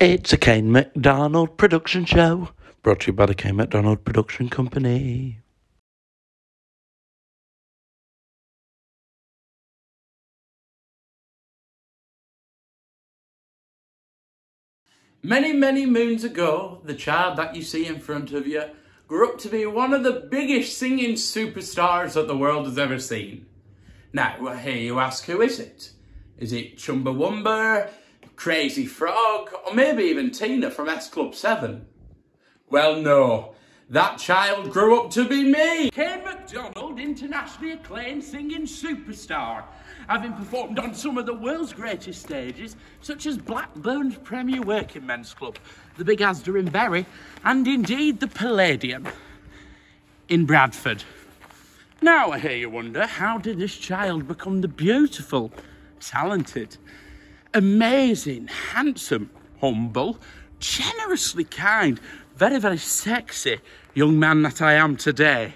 It's a Cain McDonald production show, brought to you by the Cain McDonald Production Company. Many, many moons ago, the child that you see in front of you grew up to be one of the biggest singing superstars that the world has ever seen. Now, here you ask, who is it? Is it Chumbawamba, Crazy Frog, or maybe even Tina from S Club 7? Well, no. That child grew up to be me, Cain McDonald, internationally acclaimed singing superstar, having performed on some of the world's greatest stages, such as Blackburn's Premier Working Men's Club, the Big Asda in Bury, and indeed the Palladium in Bradford. Now I hear you wonder, how did this child become the beautiful, talented, amazing, handsome, humble, generously kind, very, very sexy young man that I am today?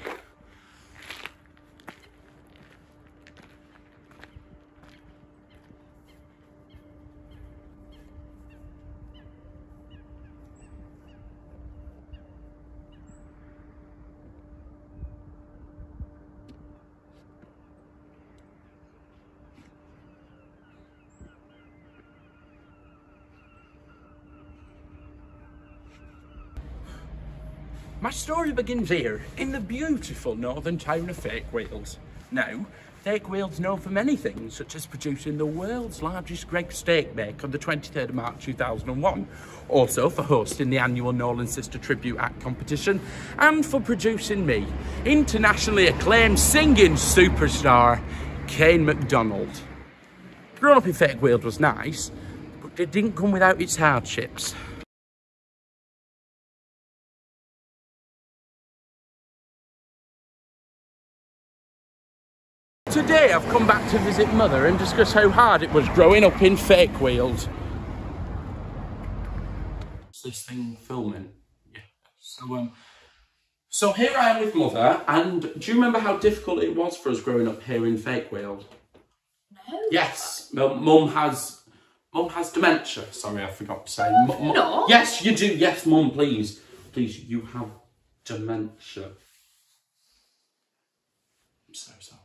My story begins here, in the beautiful northern town of Fake Wales. Now, Fake Wales known for many things, such as producing the world's largest Greggs steak bake on the 23rd of March 2001, also for hosting the annual Nolan Sister Tribute Act competition, and for producing me, internationally acclaimed singing superstar, Cain McDonald. Growing up in Fake Wales was nice, but it didn't come without its hardships. Today I've come back to visit mother and discuss how hard it was growing up in Fake Wales. Is this thing filming? Yeah. So um so here I am with mother and do you remember how difficult it was for us growing up here in Fake Wales? No. Yes. Well, mum has mum has dementia. Sorry, I forgot to say. Mum, mum- not. Yes, you do. Yes, mum, please. Please, you have dementia. I'm so sorry.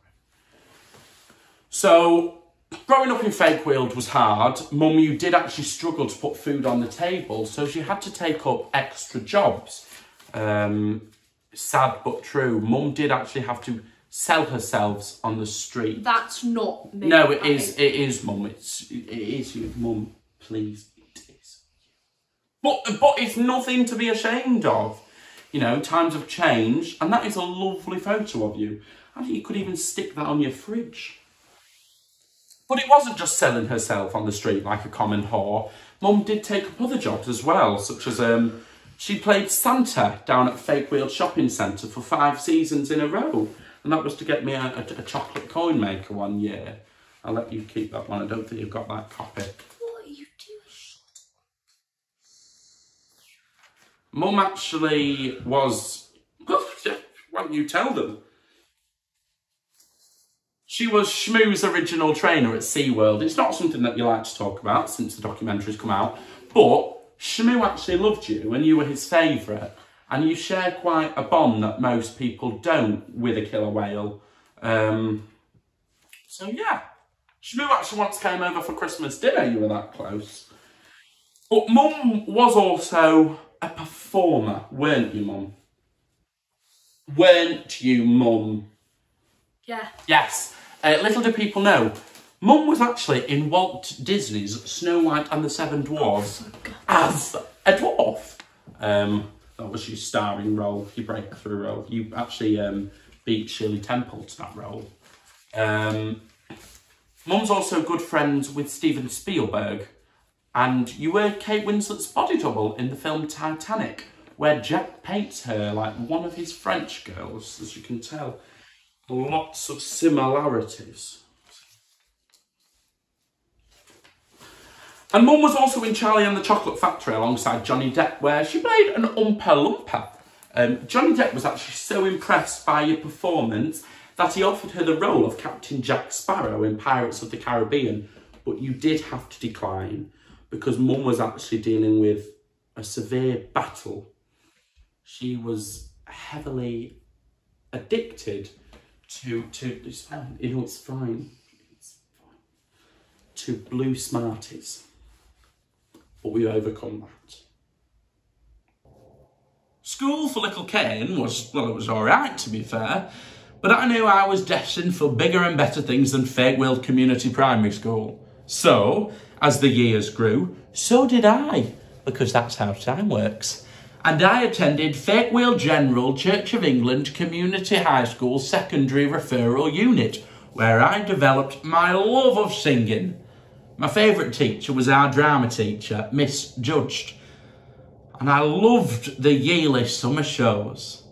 So, growing up in Fake Field was hard. Mum, you did actually struggle to put food on the table, so she had to take up extra jobs. Um, sad but true. Mum did actually have to sell herself on the street. That's not me. No, it is. It is, mum. It's. It is you, mum. Please, it is. But but it's nothing to be ashamed of. You know, times have changed, and that is a lovely photo of you. I think you could even stick that on your fridge. But it wasn't just selling herself on the street like a common whore. Mum did take up other jobs as well, such as um, she played Santa down at Fakewell Shopping Centre for five seasons in a row. And that was to get me a, a, a chocolate coin maker one year. I'll let you keep that one. I don't think you've got that copy. What are you doing? Mum actually was. Why don't you tell them? She was Shamu's original trainer at SeaWorld. It's not something that you like to talk about since the documentary's come out, but Shamu actually loved you and you were his favourite. And you share quite a bond that most people don't with a killer whale. Um, so yeah, Shamu actually once came over for Christmas dinner. You were that close. But Mum was also a performer, weren't you, Mum? Weren't you, Mum? Yeah. Yes. Uh, little do people know, Mum was actually in Walt Disney's Snow White and the Seven Dwarfs as a dwarf. Um, that was your starring role, your breakthrough role. You actually um, beat Shirley Temple to that role. Um, Mum's also good friends with Steven Spielberg, and you were Kate Winslet's body double in the film Titanic, where Jack paints her like one of his French girls, as you can tell. Lots of similarities. And Mum was also in Charlie and the Chocolate Factory alongside Johnny Depp, where she played an Oompa Loompa. Um, Johnny Depp was actually so impressed by your performance that he offered her the role of Captain Jack Sparrow in Pirates of the Caribbean, but you did have to decline. because mum was actually dealing with a severe battle. She was heavily addicted to to it's fine, you know it's fine. It's fine. To blue smarties. But we overcome that. School for little Cain was well, it was alright to be fair, but I knew I was destined for bigger and better things than Fakewell Community Primary School. So, as the years grew, so did I, because that's how time works. And I attended Fakewell General Church of England Community High School Secondary Referral Unit, where I developed my love of singing. My favourite teacher was our drama teacher, Miss Judged, and I loved the yearly summer shows.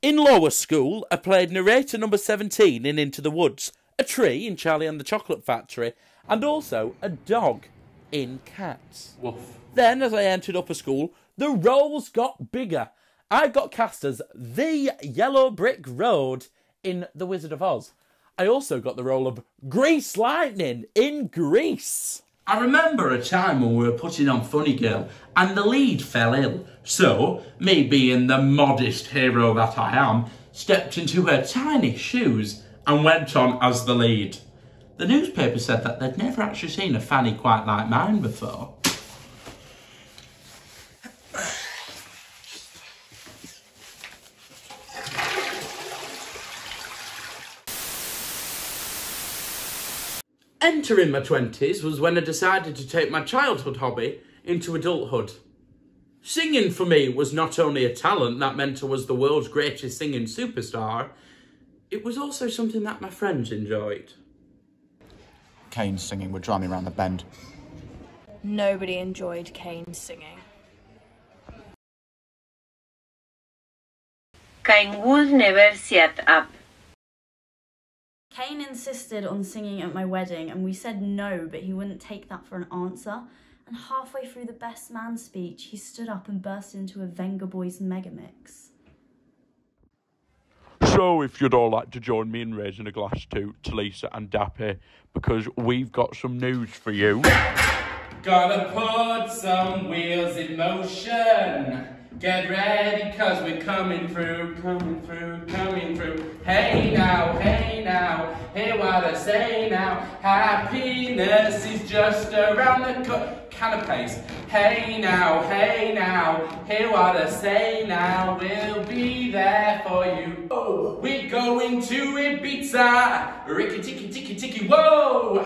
In lower school, I played narrator number 17 in Into the Woods, a tree in Charlie and the Chocolate Factory, and also a dog in Cats. Woof. Then, as I entered upper school, the roles got bigger. I got cast as the Yellow Brick Road in The Wizard of Oz. I also got the role of Grease Lightning in Grease. I remember a time when we were putting on Funny Girl and the lead fell ill. So, me being the modest hero that I am, stepped into her tiny shoes and went on as the lead. The newspaper said that they'd never actually seen a fanny quite like mine before. Entering my 20s was when I decided to take my childhood hobby into adulthood. Singing for me was not only a talent that meant I was the world's greatest singing superstar, it was also something that my friends enjoyed. Cain's singing would drive me around the bend. Nobody enjoyed Cain's singing. Cain would never shut up. Cain insisted on singing at my wedding, and we said no, but he wouldn't take that for an answer. And halfway through the best man speech, he stood up and burst into a Vengaboys megamix. So, if you'd all like to join me in raising a glass to Talisa and Dappy, because we've got some news for you. Gotta put some wheels in motion. Get ready, cause we're coming through, coming through, coming through. Hey now, hey now, hear what I say now. Happiness is just around the co- canapes. Hey now, hey now, hear what I say now. We'll be there for you. Oh, we're going to Ibiza. Ricky ticky ticky ticky, whoa.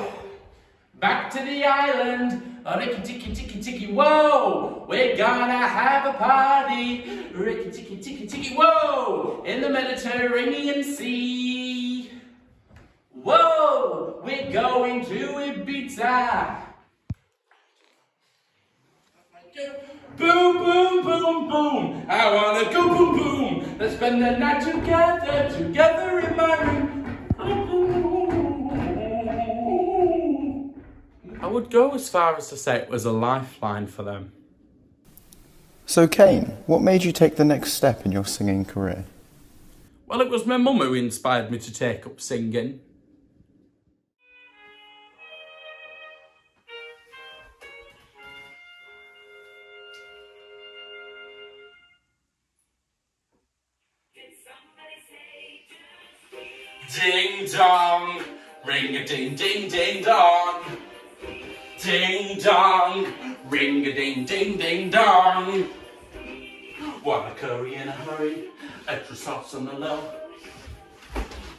Back to the island. Ricky ticky ticky ticky, whoa! We're gonna have a party. Ricky ticky ticky ticky, whoa! In the Mediterranean Sea. Whoa! We're going to Ibiza. Boom, boom, boom, boom. I wanna go boom, boom. Let's spend the night together, together in my room. I would go as far as to say it was a lifeline for them. So, Cain, what made you take the next step in your singing career? Well, it was my mum who inspired me to take up singing. Ding dong, ring a ding ding ding dong. Ding dong, ring a ding ding ding dong. Want a curry in a hurry, extra sauce on the low.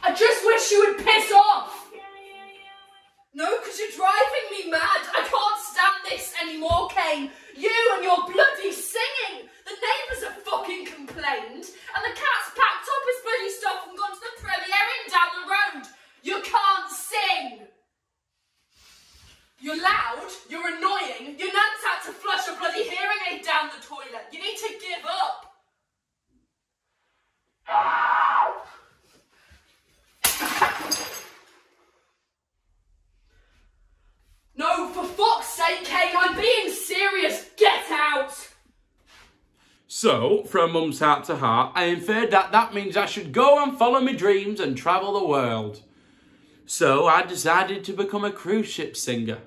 I just wish you would piss off! No, because you're driving me mad. I can't stand this anymore, Cain. You and your bloody singing. The neighbours have fucking complained, and the cat's packed up his bloody stuff and gone to the Premier Inn down the road. You can't sing. You're loud, you're annoying, your nan's had to flush a bloody hearing aid down the toilet. You need to give up. No, for fuck's sake, Cain, I'm being serious. Get out! From mum's heart to heart, I inferred that that means I should go and follow my dreams and travel the world. So, I decided to become a cruise ship singer.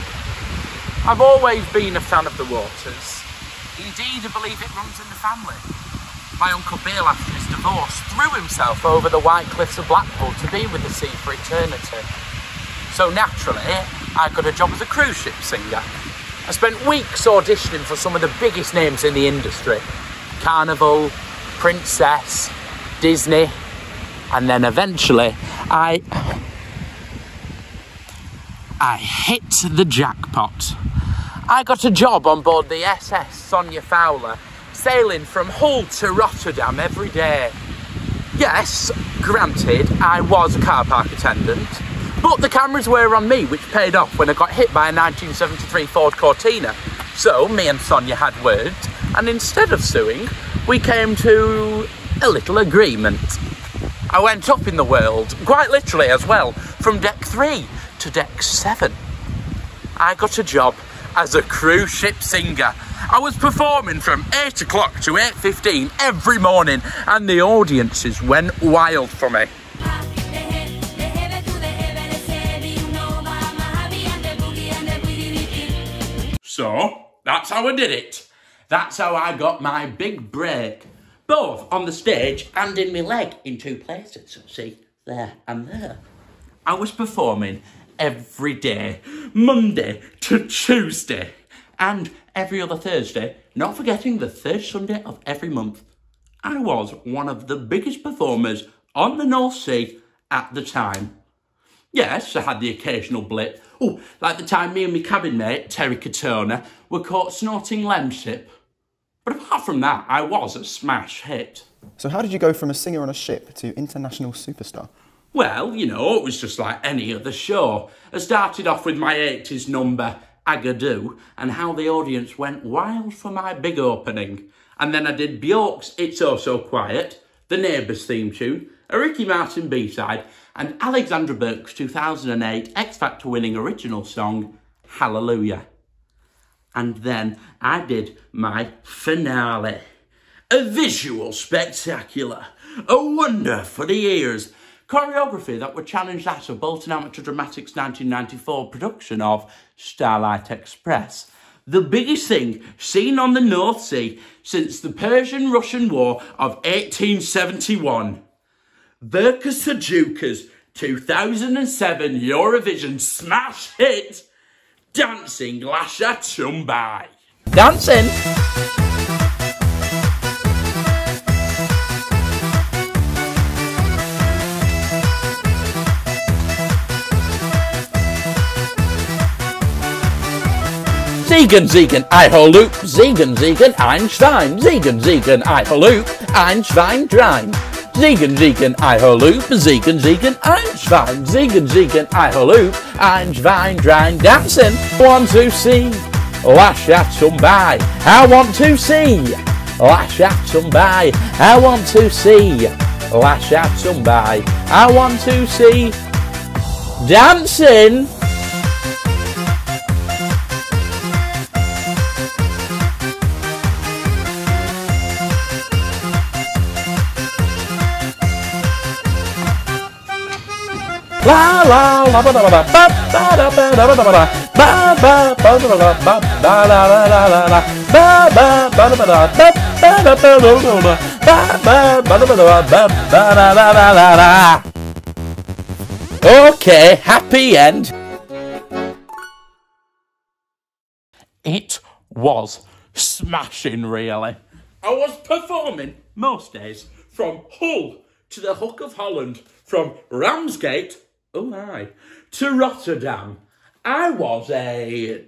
I've always been a fan of the waters. Indeed, I believe it runs in the family. My Uncle Bill, after his divorce, threw himself over the white cliffs of Blackpool to be with the sea for eternity. So naturally, I got a job as a cruise ship singer. I spent weeks auditioning for some of the biggest names in the industry Carnival, Princess, Disney, and then eventually I. I hit the jackpot. I got a job on board the SS Sonia Fowler, sailing from Hull to Rotterdam every day. Yes, granted, I was a car park attendant, but the cameras were on me, which paid off when I got hit by a 1973 Ford Cortina. So me and Sonia had words, and instead of suing, we came to a little agreement. I went up in the world, quite literally as well, from deck three to deck seven. I got a job as a cruise ship singer. I was performing from 8 o'clock to 8.15 every morning and the audiences went wild for me. So, that's how I did it. That's how I got my big break. Both on the stage and in my leg in two places. See, there and there. I was performing every day, Monday to Tuesday, and every other Thursday, not forgetting the third Sunday of every month. I was one of the biggest performers on the North Sea at the time. Yes, I had the occasional blip. Oh, like the time me and my cabin mate, Terry Katona, were caught snorting lemsip. But apart from that, I was a smash hit. So, how did you go from a singer on a ship to international superstar? Well, you know, it was just like any other show. I started off with my 80s number, Agadoo, and how the audience went wild for my big opening. And then I did Bjork's It's Oh So Quiet, the Neighbours theme tune, a Ricky Martin B-side, and Alexandra Burke's 2008 X Factor winning original song, Hallelujah. And then I did my finale. A visual spectacular, a wonder for the ears, choreography that would challenge that of Bolton Amateur Dramatics 1994 production of Starlight Express. The biggest thing seen on the North Sea since the Persian-Russian War of 1871. Verka Serduchka's 2007 Eurovision smash hit, Dancing Lasha Tumbai. Dancing! Siegen, Siegen, Eichel Siegen, Siegen, Einstein, Siegen, Siegen, Eichel Einstein, Drein. Siegen, Siegen, Eichel Siegen, Siegen, Einstein, Siegen, Siegen, Eichel Einstein, Drein. Dancing, want to see, lash at somebody. I want to see, lash at somebody. I want to see, lash at somebody. I want to see, dancing. La la la ba da ba da ba ba da ba da ba da ba da ba ba ba da ba da ba ba la la la la la ba ba ba da ba da ba ba da ba da ba da ba ba ba da ba da ba ba la la la la la Okay, happy end. It was smashing, really. I was performing most days from Hull to the Hook of Holland, from Ramsgate oh my, to Rotterdam. I was a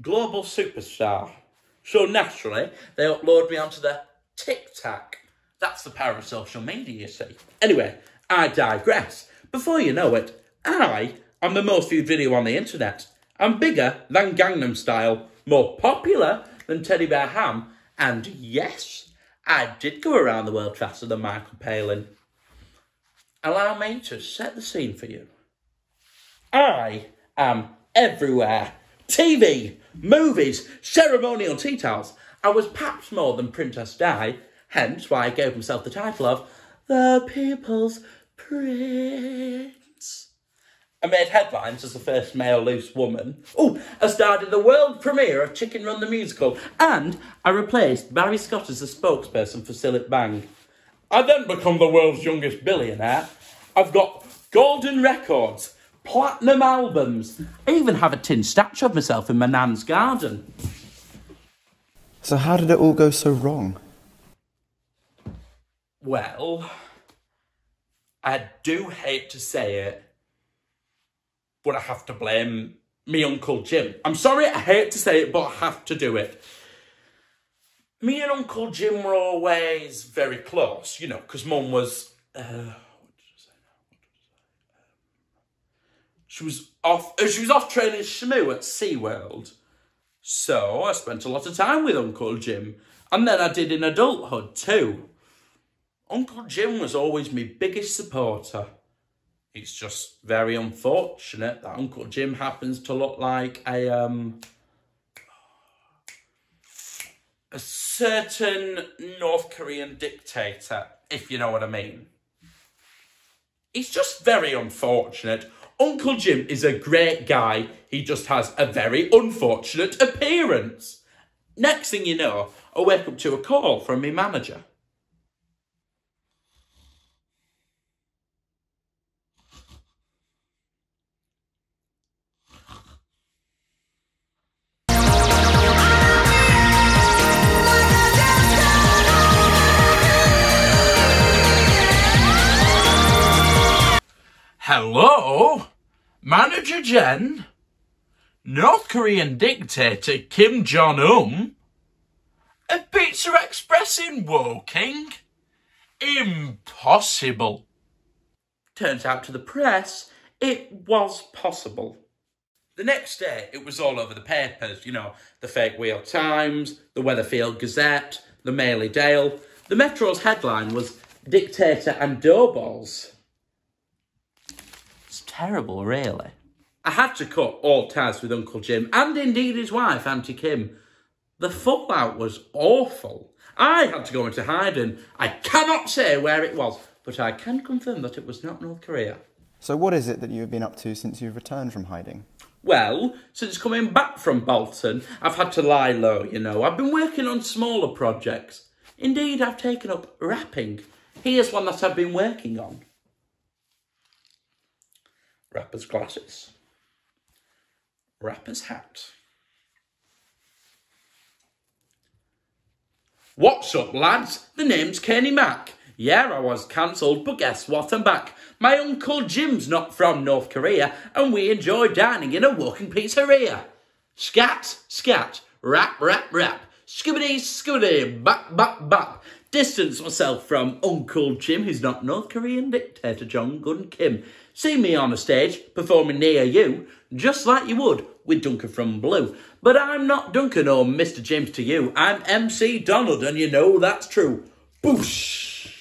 global superstar. So naturally, they upload me onto the TikTok. That's the power of social media, you see. Anyway, I digress. Before you know it, I am the most viewed video on the internet. I'm bigger than Gangnam Style, more popular than Teddy Bear Ham, and yes, I did go around the world faster than Michael Palin allow me to set the scene for you. I am everywhere. TV, movies, ceremonial tea towels. I was perhaps more than Princess Di, hence why I gave himself the title of the People's Prince. I made headlines as the first male loose woman. Oh, I starred in the world premiere of Chicken Run the Musical, and I replaced Barry Scott as the spokesperson for Cillit Bang. I then become the world's youngest billionaire. I've got golden records, platinum albums. I even have a tin statue of myself in my nan's garden. So, how did it all go so wrong? Well, I do hate to say it, but I have to blame me Uncle Jim. I'm sorry, I hate to say it, but I have to do it. Me and Uncle Jim were always very close, you know, because Mum was. Uh, what did I say now? What did I say? She was off. She was off training Shamu at SeaWorld. So I spent a lot of time with Uncle Jim, and then I did in adulthood too. Uncle Jim was always my biggest supporter. It's just very unfortunate that Uncle Jim happens to look like a um a certain North Korean dictator, if you know what I mean. It's just very unfortunate. Uncle Jim is a great guy. He just has a very unfortunate appearance. Next thing you know, I wake up to a call from my manager. Hello? Manager Jen? North Korean dictator Kim Jong Un? A Pizza Express in Woking? Impossible. Turns out to the press, it was possible. The next day, it was all over the papers, you know, the Fakewell Times, the Weatherfield Gazette, the Maily Dale. The Metro's headline was Dictator and Doughballs. It's terrible, really. I had to cut all ties with Uncle Jim and indeed his wife, Auntie Kim. The fallout was awful. I had to go into hiding. I cannot say where it was, but I can confirm that it was not North Korea. So, what is it that you've been up to since you've returned from hiding? Well, since coming back from Bolton, I've had to lie low, you know. I've been working on smaller projects. Indeed, I've taken up rapping. Here's one that I've been working on. Rapper's glasses. Rapper's hat. What's up, lads? The name's Kenny Mack. Yeah, I was cancelled, but guess what? I'm back. My Uncle Jim's not from North Korea, and we enjoy dining in a walking pizzeria. Scat, scat, rap, rap, rap. Skibbity, bap, bap, bap. Distance myself from Uncle Jim, who's not North Korean dictator Jong Un Kim. See me on a stage, performing near you, just like you would with Duncan from Blue. But I'm not Duncan or Mr. James to you. I'm MC Donald, and you know that's true. Boosh!